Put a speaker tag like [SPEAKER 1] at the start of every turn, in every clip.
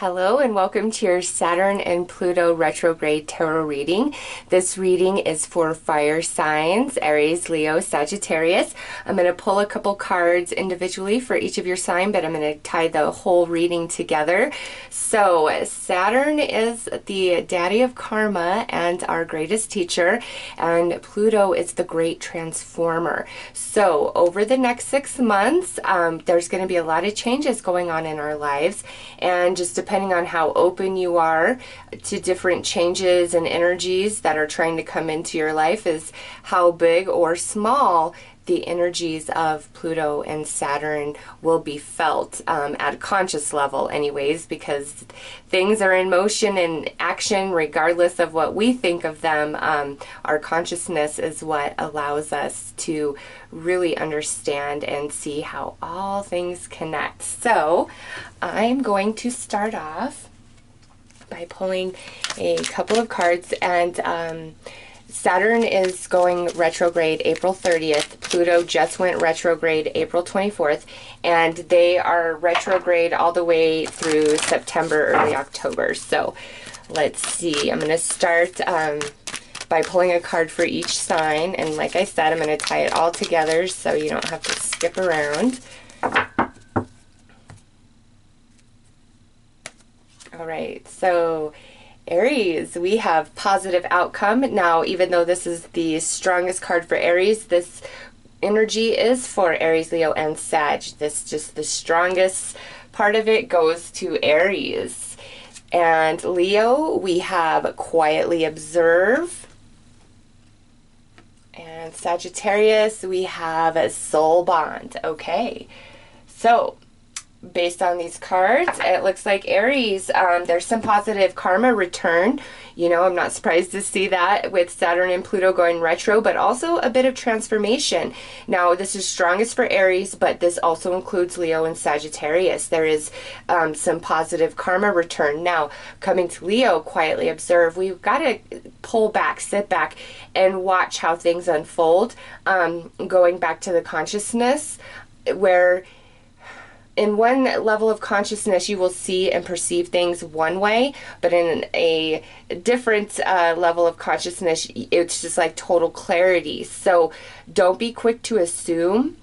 [SPEAKER 1] Hello and welcome to your Saturn and Pluto retrograde tarot reading. This reading is for fire signs, Aries, Leo, Sagittarius. I'm going to pull a couple cards individually for each of your sign, but I'm going to tie the whole reading together. So Saturn is the daddy of karma and our greatest teacher, and Pluto is the great transformer. So over the next six months, um, there's going to be a lot of changes going on in our lives, and just depending on how open you are to different changes and energies that are trying to come into your life is how big or small the energies of Pluto and Saturn will be felt um, at a conscious level, anyways, because things are in motion and action regardless of what we think of them. Um, our consciousness is what allows us to really understand and see how all things connect. So, I'm going to start off by pulling a couple of cards and um, Saturn is going retrograde April 30th. Pluto just went retrograde April 24th. And they are retrograde all the way through September, early October. So let's see. I'm going to start um, by pulling a card for each sign. And like I said, I'm going to tie it all together so you don't have to skip around. All right, so Aries, we have positive outcome. Now, even though this is the strongest card for Aries, this energy is for Aries, Leo, and Sag. This just the strongest part of it goes to Aries. And Leo, we have quietly observe. And Sagittarius, we have a soul bond. Okay. So, based on these cards, it looks like Aries, um, there's some positive karma return. You know, I'm not surprised to see that with Saturn and Pluto going retro, but also a bit of transformation. Now, this is strongest for Aries, but this also includes Leo and Sagittarius. There is um, some positive karma return. Now, coming to Leo, quietly observe. We've got to pull back, sit back, and watch how things unfold. Um, going back to the consciousness, where in one level of consciousness, you will see and perceive things one way, but in a different uh, level of consciousness, it's just like total clarity. So don't be quick to assume.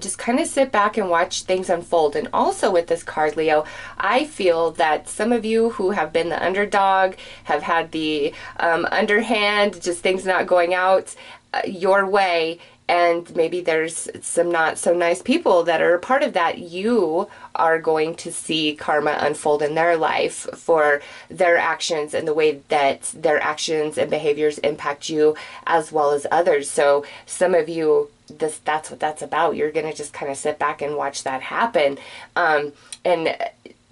[SPEAKER 1] Just kind of sit back and watch things unfold. And also with this card, Leo, I feel that some of you who have been the underdog, have had the um, underhand, just things not going out uh, your way, and maybe there's some not so nice people that are a part of that, you are going to see karma unfold in their life for their actions and the way that their actions and behaviors impact you as well as others. So some of you this that's what that's about. You're gonna just kind of sit back and watch that happen. Um, and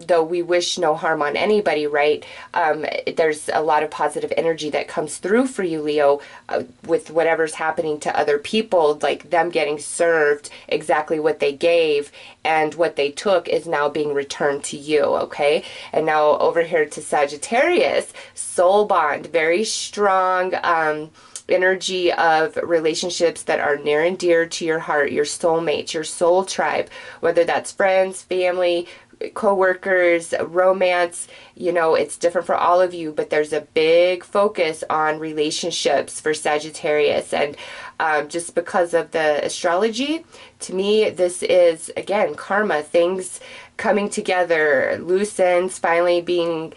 [SPEAKER 1] though we wish no harm on anybody, right? Um, there's a lot of positive energy that comes through for you, Leo, uh, with whatever's happening to other people, like them getting served exactly what they gave and what they took is now being returned to you, okay? And now over here to Sagittarius, soul bond, very strong. Um, energy of relationships that are near and dear to your heart, your soulmate, your soul tribe, whether that's friends, family, coworkers, romance, you know, it's different for all of you, but there's a big focus on relationships for Sagittarius. And um, just because of the astrology, to me, this is, again, karma, things coming together, loose ends finally being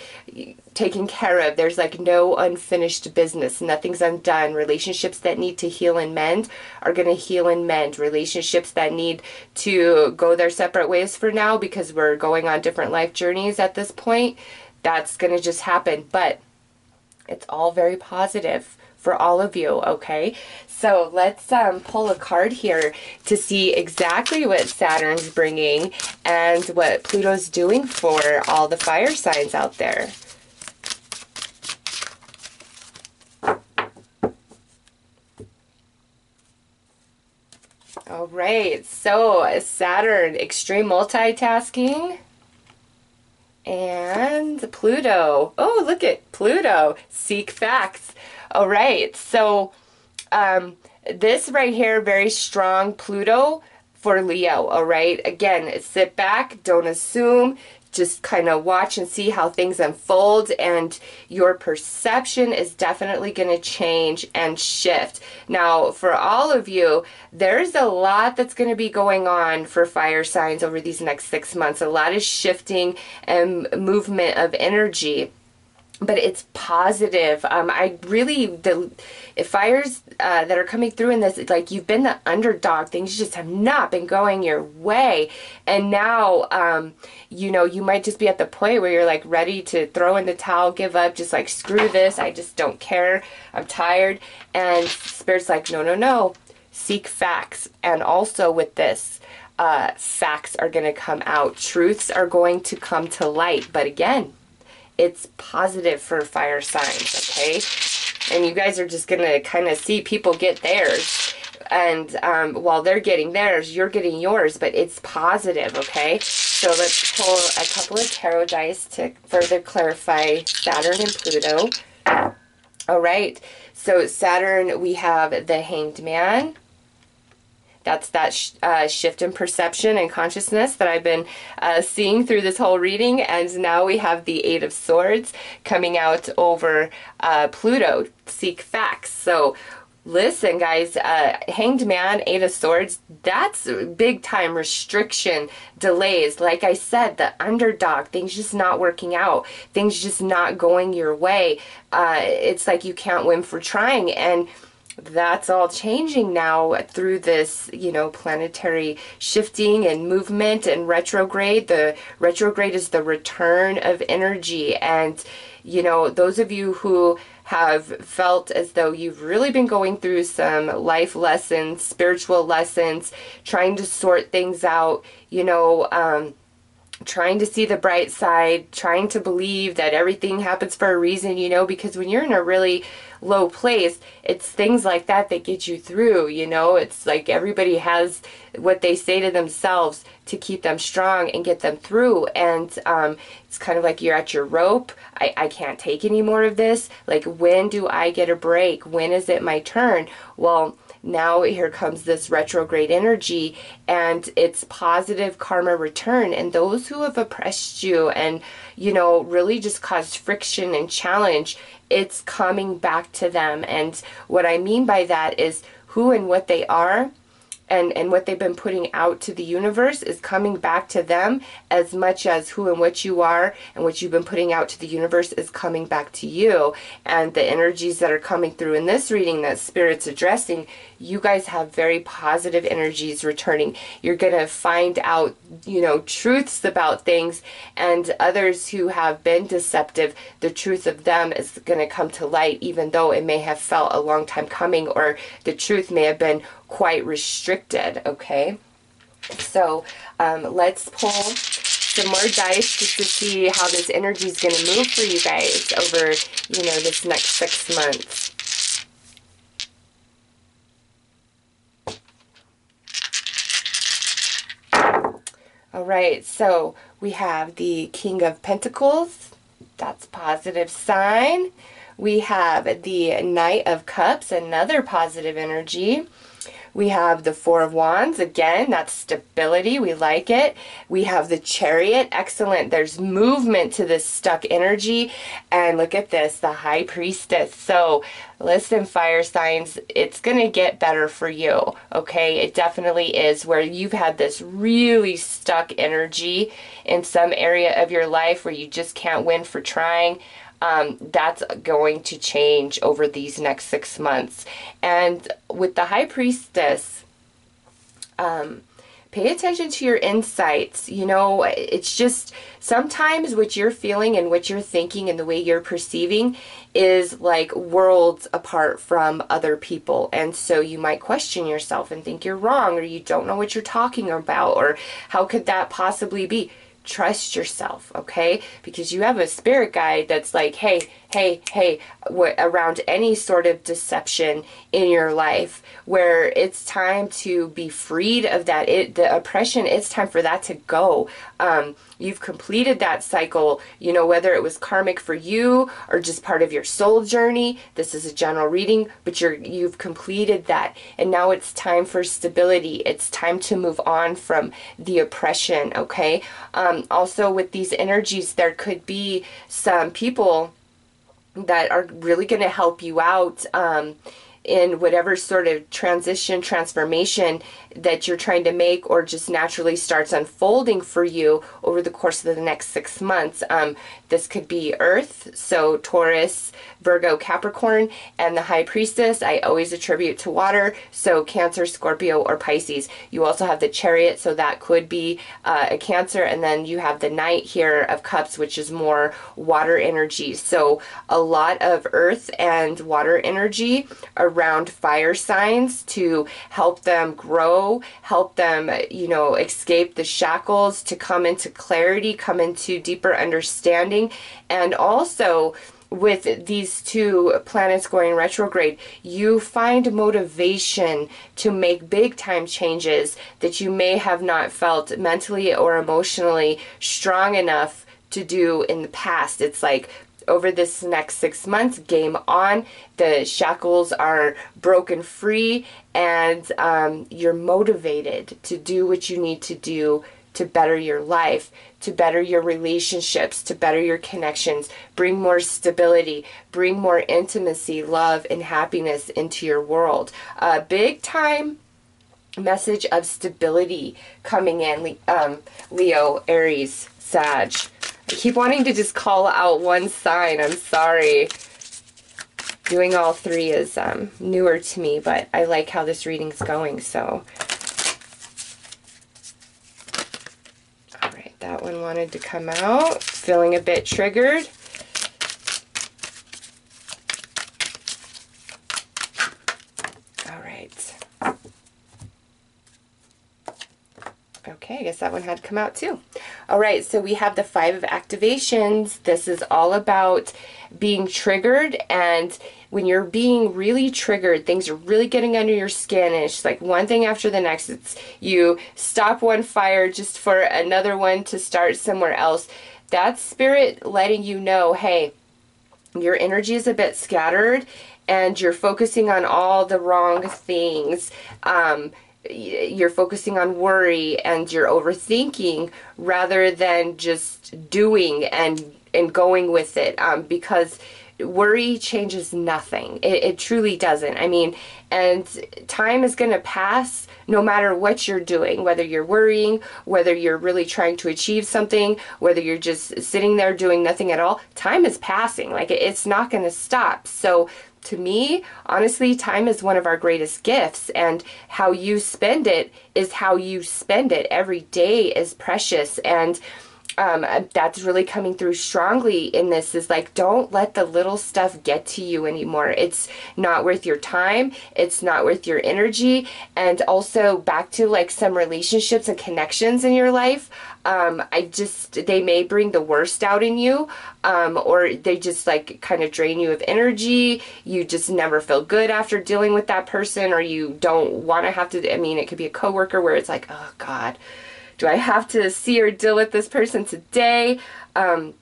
[SPEAKER 1] taken care of. There's like no unfinished business. Nothing's undone. Relationships that need to heal and mend are going to heal and mend. Relationships that need to go their separate ways for now because we're going on different life journeys at this point, that's going to just happen. But it's all very positive for all of you, okay? So let's um, pull a card here to see exactly what Saturn's bringing and what Pluto's doing for all the fire signs out there. All right, so Saturn, extreme multitasking. And Pluto. Oh, look at Pluto. Seek facts. All right, so um, this right here, very strong Pluto for Leo. All right, again, sit back, don't assume, just kind of watch and see how things unfold and your perception is definitely going to change and shift now for all of you there's a lot that's going to be going on for fire signs over these next six months a lot of shifting and movement of energy but it's positive. Um, I really the fires uh, that are coming through in this, like you've been the underdog. Things just have not been going your way, and now um, you know you might just be at the point where you're like ready to throw in the towel, give up, just like screw this. I just don't care. I'm tired. And spirit's like, no, no, no. Seek facts, and also with this. Uh, facts are going to come out. Truths are going to come to light. But again, it's positive for fire signs, okay? And you guys are just going to kind of see people get theirs. And um, while they're getting theirs, you're getting yours, but it's positive, okay? So let's pull a couple of tarot dice to further clarify Saturn and Pluto. All right, so Saturn, we have the Hanged Man, that's that sh uh, shift in perception and consciousness that I've been uh, seeing through this whole reading. And now we have the Eight of Swords coming out over uh, Pluto, seek facts. So listen guys uh, hanged man eight of swords that's big time restriction delays like i said the underdog things just not working out things just not going your way uh, it's like you can't win for trying and that's all changing now through this, you know, planetary shifting and movement and retrograde. The retrograde is the return of energy. And, you know, those of you who have felt as though you've really been going through some life lessons, spiritual lessons, trying to sort things out, you know, um, trying to see the bright side, trying to believe that everything happens for a reason, you know, because when you're in a really low place, it's things like that that get you through, you know? It's like everybody has what they say to themselves to keep them strong and get them through. And um, it's kind of like you're at your rope. I, I can't take any more of this. Like, when do I get a break? When is it my turn? Well, now here comes this retrograde energy and it's positive karma return and those who have oppressed you and you know really just caused friction and challenge it's coming back to them and what i mean by that is who and what they are and, and what they've been putting out to the universe is coming back to them as much as who and what you are and what you've been putting out to the universe is coming back to you. And the energies that are coming through in this reading that Spirit's addressing, you guys have very positive energies returning. You're going to find out, you know, truths about things, and others who have been deceptive, the truth of them is going to come to light, even though it may have felt a long time coming, or the truth may have been quite restricted, okay? So um, let's pull some more dice just to see how this energy is going to move for you guys over, you know, this next six months. All right, so we have the King of Pentacles. That's positive sign. We have the Knight of Cups, another positive energy. We have the Four of Wands. Again, that's stability. We like it. We have the Chariot. Excellent. There's movement to this stuck energy. And look at this, the High Priestess. So listen, fire signs, it's going to get better for you. Okay? It definitely is where you've had this really stuck energy in some area of your life where you just can't win for trying um, that's going to change over these next six months. And with the High Priestess, um, pay attention to your insights. You know, it's just sometimes what you're feeling and what you're thinking and the way you're perceiving is like worlds apart from other people. And so you might question yourself and think you're wrong or you don't know what you're talking about or how could that possibly be? Trust yourself, okay? Because you have a spirit guide that's like, hey, hey, hey, around any sort of deception in your life where it's time to be freed of that, it, the oppression, it's time for that to go. Um, you've completed that cycle, you know, whether it was karmic for you or just part of your soul journey. This is a general reading, but you're, you've completed that. And now it's time for stability. It's time to move on from the oppression, okay? Um, also, with these energies, there could be some people that are really going to help you out um, in whatever sort of transition, transformation that you're trying to make, or just naturally starts unfolding for you over the course of the next six months. Um, this could be Earth, so Taurus, Virgo, Capricorn, and the High Priestess. I always attribute to water, so Cancer, Scorpio, or Pisces. You also have the Chariot, so that could be uh, a Cancer, and then you have the Knight here of Cups, which is more water energy. So a lot of Earth and water energy around fire signs to help them grow, help them, you know, escape the shackles, to come into clarity, come into deeper understanding and also with these two planets going retrograde, you find motivation to make big time changes that you may have not felt mentally or emotionally strong enough to do in the past. It's like over this next six months, game on. The shackles are broken free, and um, you're motivated to do what you need to do to better your life, to better your relationships, to better your connections, bring more stability, bring more intimacy, love, and happiness into your world. A big time message of stability coming in, um, Leo, Aries, Sag. I keep wanting to just call out one sign. I'm sorry. Doing all three is um, newer to me, but I like how this reading's going, so That one wanted to come out. Feeling a bit triggered. All right. Okay, I guess that one had come out too. All right, so we have the five of activations. This is all about being triggered and when you're being really triggered, things are really getting under your skin, and it's like one thing after the next. It's you stop one fire just for another one to start somewhere else. That's spirit letting you know, hey, your energy is a bit scattered and you're focusing on all the wrong things. Um, you're focusing on worry and you're overthinking rather than just doing and and going with it um, because worry changes nothing. It, it truly doesn't. I mean, and time is going to pass no matter what you're doing, whether you're worrying, whether you're really trying to achieve something, whether you're just sitting there doing nothing at all. Time is passing. Like it's not going to stop. So to me, honestly, time is one of our greatest gifts, and how you spend it is how you spend it. Every day is precious, and um, that's really coming through strongly in this is like don't let the little stuff get to you anymore. It's not worth your time. It's not worth your energy. And also back to like some relationships and connections in your life um, i just they may bring the worst out in you um, or they just like kind of drain you of energy. You just never feel good after dealing with that person or you don't want to have to i mean it could be a coworker where it's like oh god do I have to see or deal with this person today? Um,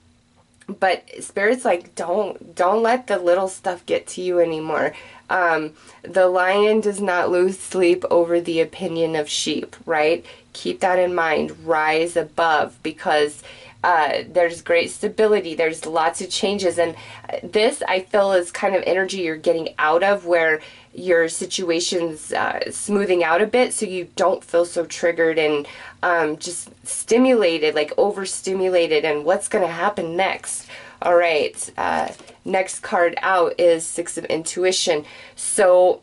[SPEAKER 1] but spirits like don't don't let the little stuff get to you anymore. Um, the lion does not lose sleep over the opinion of sheep, right? Keep that in mind. Rise above because uh, there's great stability. There's lots of changes, and this I feel is kind of energy you're getting out of where your situation's uh, smoothing out a bit, so you don't feel so triggered and um, just stimulated, like overstimulated, and what's going to happen next. All right, uh, next card out is Six of Intuition. So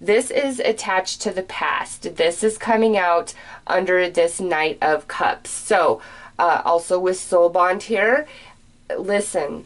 [SPEAKER 1] this is attached to the past. This is coming out under this Knight of Cups. So uh, also with Soul Bond here, listen,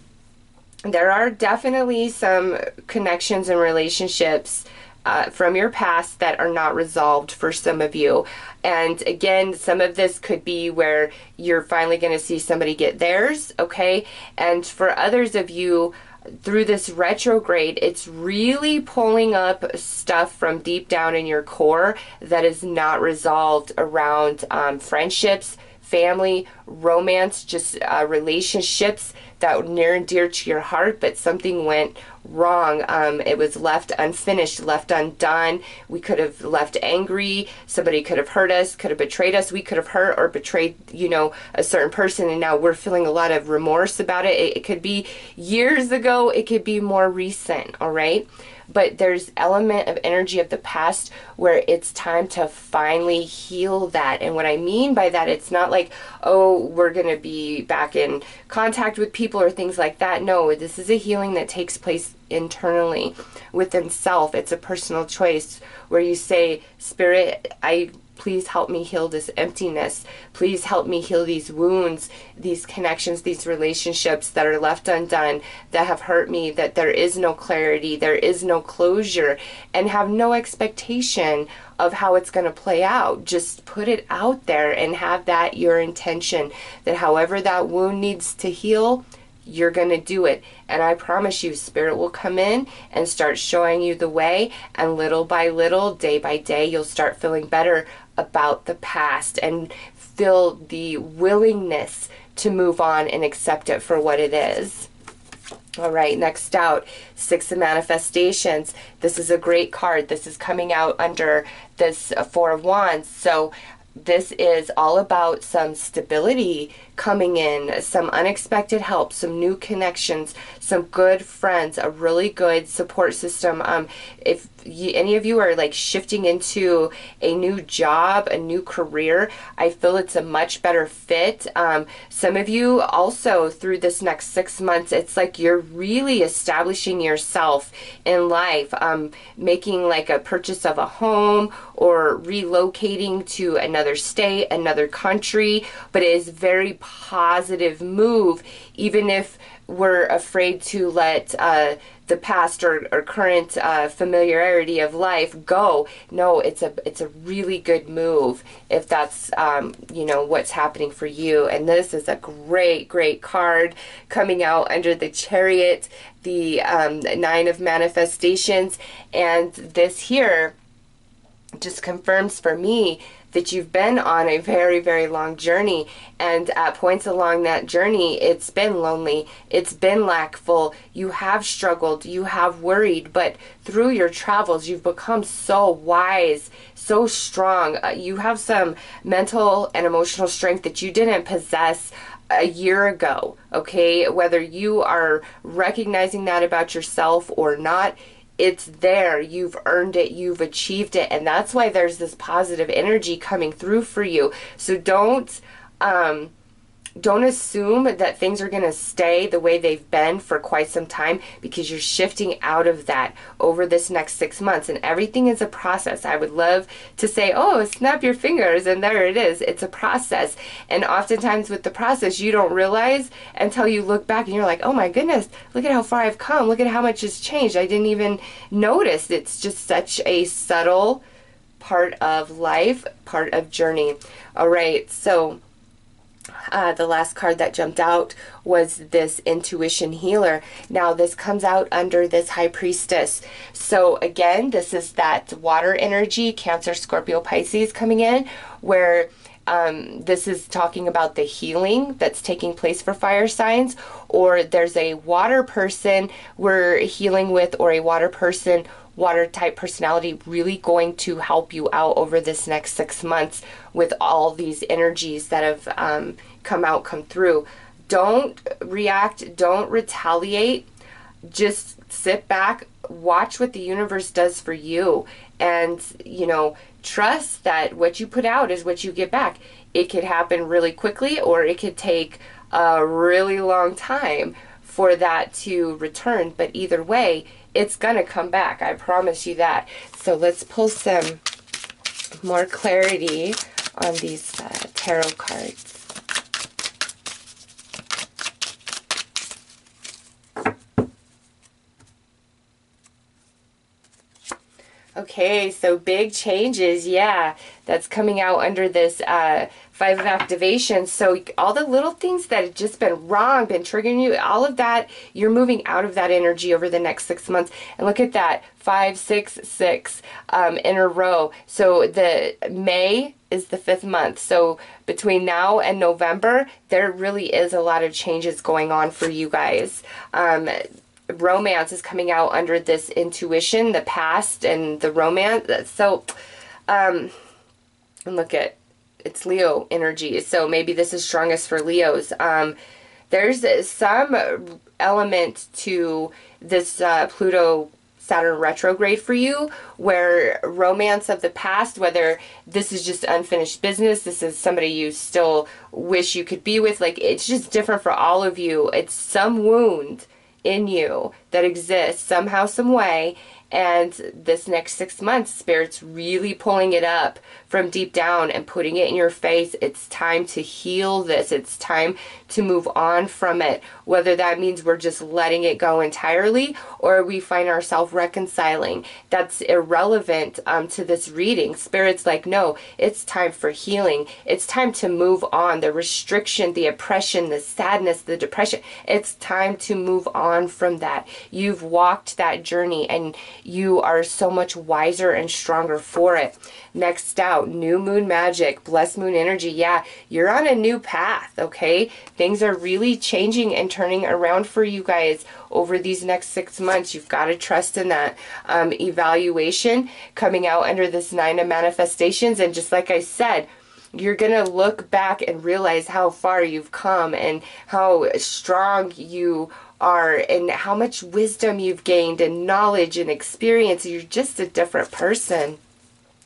[SPEAKER 1] there are definitely some connections and relationships uh, from your past that are not resolved for some of you. And again, some of this could be where you're finally going to see somebody get theirs, okay? And for others of you, through this retrograde, it's really pulling up stuff from deep down in your core that is not resolved around um, friendships, family, romance, just uh, relationships that were near and dear to your heart, but something went wrong. Um, it was left unfinished, left undone. We could have left angry. Somebody could have hurt us, could have betrayed us. We could have hurt or betrayed, you know, a certain person, and now we're feeling a lot of remorse about it. It, it could be years ago. It could be more recent. All right but there's element of energy of the past where it's time to finally heal that and what i mean by that it's not like oh we're going to be back in contact with people or things like that no this is a healing that takes place internally within self it's a personal choice where you say spirit i Please help me heal this emptiness. Please help me heal these wounds, these connections, these relationships that are left undone, that have hurt me, that there is no clarity, there is no closure, and have no expectation of how it's going to play out. Just put it out there and have that your intention that however that wound needs to heal, you're going to do it. And I promise you, Spirit will come in and start showing you the way. And little by little, day by day, you'll start feeling better about the past and feel the willingness to move on and accept it for what it is. All right, next out, Six of Manifestations. This is a great card. This is coming out under this uh, Four of Wands. So this is all about some stability coming in, some unexpected help, some new connections, some good friends, a really good support system. Um, if you, any of you are like shifting into a new job, a new career, I feel it's a much better fit. Um, some of you also through this next six months, it's like you're really establishing yourself in life, um, making like a purchase of a home or relocating to another state, another country, but it is very move, even if we're afraid to let uh, the past or, or current uh, familiarity of life go. No, it's a it's a really good move if that's um, you know what's happening for you. And this is a great great card coming out under the Chariot, the um, Nine of Manifestations, and this here just confirms for me that you've been on a very, very long journey. And at points along that journey, it's been lonely, it's been lackful, you have struggled, you have worried, but through your travels, you've become so wise, so strong. Uh, you have some mental and emotional strength that you didn't possess a year ago, okay? Whether you are recognizing that about yourself or not, it's there. You've earned it. You've achieved it. And that's why there's this positive energy coming through for you. So don't, um, don't assume that things are going to stay the way they've been for quite some time because you're shifting out of that over this next six months. And everything is a process. I would love to say, oh, snap your fingers and there it is. It's a process. And oftentimes with the process, you don't realize until you look back and you're like, oh my goodness, look at how far I've come. Look at how much has changed. I didn't even notice. It's just such a subtle part of life, part of journey. All right. So, uh, the last card that jumped out was this intuition healer. Now, this comes out under this high priestess. So, again, this is that water energy, Cancer, Scorpio, Pisces coming in, where um, this is talking about the healing that's taking place for fire signs, or there's a water person we're healing with, or a water person water type personality really going to help you out over this next six months with all these energies that have um, come out, come through. Don't react, don't retaliate. Just sit back, watch what the universe does for you, and, you know, trust that what you put out is what you get back. It could happen really quickly, or it could take a really long time for that to return. But either way, it's to come back. I promise you that. So let's pull some more clarity on these uh, tarot cards. Okay, so big changes, yeah, that's coming out under this uh, five of activation. So all the little things that have just been wrong, been triggering you, all of that, you're moving out of that energy over the next six months. And look at that, five, six, six um, in a row. So the May is the fifth month. So between now and November, there really is a lot of changes going on for you guys. Um, romance is coming out under this intuition, the past and the romance. So, um, and look at it's Leo energy. So maybe this is strongest for Leos. Um, there's some element to this uh, Pluto Saturn retrograde for you where romance of the past, whether this is just unfinished business, this is somebody you still wish you could be with, like it's just different for all of you. It's some wound in you that exists somehow, some way, and this next six months, Spirit's really pulling it up from deep down and putting it in your face. It's time to heal this. It's time to move on from it. Whether that means we're just letting it go entirely or we find ourselves reconciling. That's irrelevant um, to this reading. Spirit's like, no, it's time for healing. It's time to move on. The restriction, the oppression, the sadness, the depression, it's time to move on from that. You've walked that journey and you are so much wiser and stronger for it. Next out, new moon magic, blessed moon energy. Yeah, you're on a new path, okay? Things are really changing and turning around for you guys over these next six months. You've got to trust in that um, evaluation coming out under this nine of manifestations. And just like I said, you're going to look back and realize how far you've come and how strong you are and how much wisdom you've gained and knowledge and experience. You're just a different person.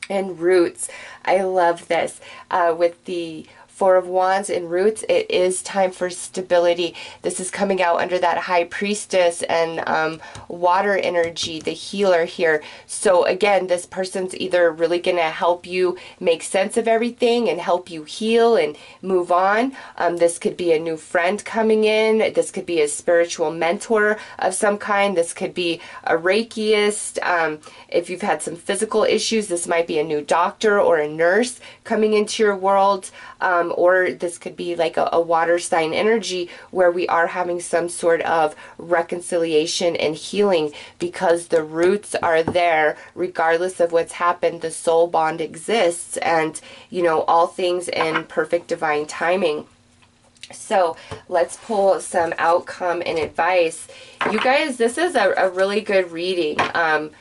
[SPEAKER 1] And roots. I love this uh, with the Four of Wands in Roots, it is time for stability. This is coming out under that High Priestess and um, water energy, the healer here. So again, this person's either really going to help you make sense of everything and help you heal and move on. Um, this could be a new friend coming in. This could be a spiritual mentor of some kind. This could be a Reikiist. Um, if you've had some physical issues, this might be a new doctor or a nurse coming into your world. Um, or this could be like a, a water sign energy where we are having some sort of reconciliation and healing because the roots are there regardless of what's happened. The soul bond exists and, you know, all things in perfect divine timing. So let's pull some outcome and advice. You guys, this is a, a really good reading. Um,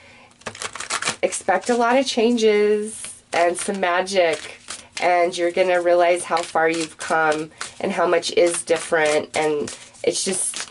[SPEAKER 1] expect a lot of changes and some magic and you're going to realize how far you've come and how much is different and it's just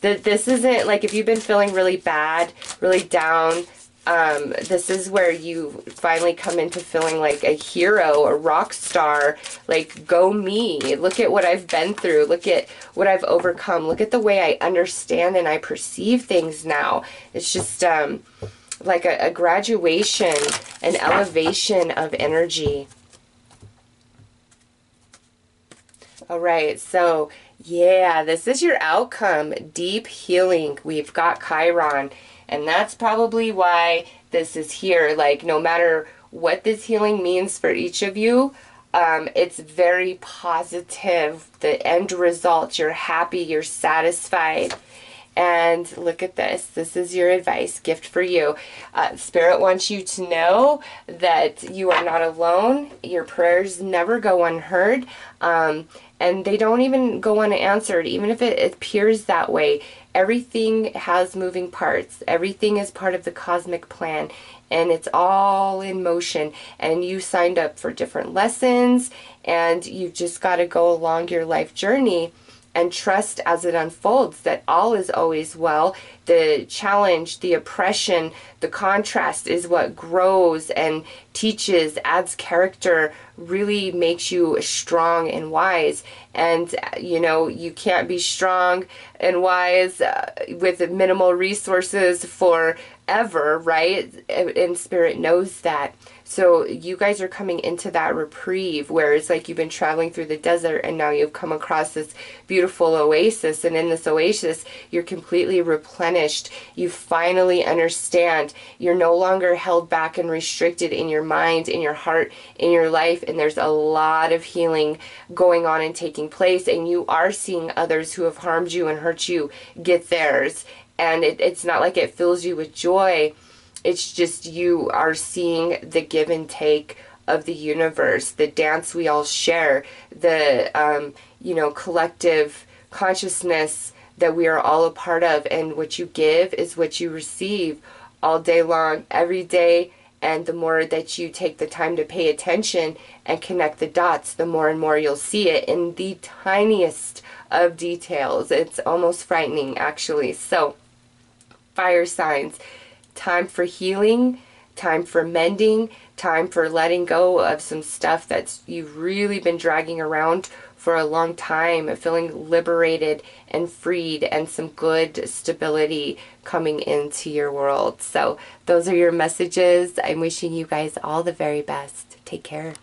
[SPEAKER 1] that this isn't like if you've been feeling really bad really down um, this is where you finally come into feeling like a hero, a rock star, like go me. Look at what I've been through. Look at what I've overcome. Look at the way I understand and I perceive things now. It's just, um, like a, a graduation, an elevation of energy. All right, so yeah, this is your outcome. Deep healing. We've got Chiron. And that's probably why this is here. Like, no matter what this healing means for each of you, um, it's very positive. The end result, you're happy, you're satisfied. And look at this. This is your advice, gift for you. Uh, Spirit wants you to know that you are not alone. Your prayers never go unheard. Um, and they don't even go unanswered, even if it appears that way. Everything has moving parts. Everything is part of the cosmic plan and it's all in motion and you signed up for different lessons and you've just got to go along your life journey and trust as it unfolds that all is always well. The challenge, the oppression, the contrast is what grows and teaches, adds character, really makes you strong and wise. And, you know, you can't be strong and wise uh, with minimal resources forever, right? And Spirit knows that. So you guys are coming into that reprieve where it's like you've been traveling through the desert and now you've come across this beautiful oasis. And in this oasis, you're completely replenished. You finally understand. You're no longer held back and restricted in your mind, in your heart, in your life. And there's a lot of healing going on and taking place. And you are seeing others who have harmed you and hurt you get theirs. And it, it's not like it fills you with joy it's just you are seeing the give and take of the universe, the dance we all share, the um, you know collective consciousness that we are all a part of, and what you give is what you receive all day long, every day. And the more that you take the time to pay attention and connect the dots, the more and more you'll see it in the tiniest of details. It's almost frightening, actually. So, fire signs time for healing, time for mending, time for letting go of some stuff that's you've really been dragging around for a long time, feeling liberated and freed, and some good stability coming into your world. So, those are your messages. I'm wishing you guys all the very best. Take care.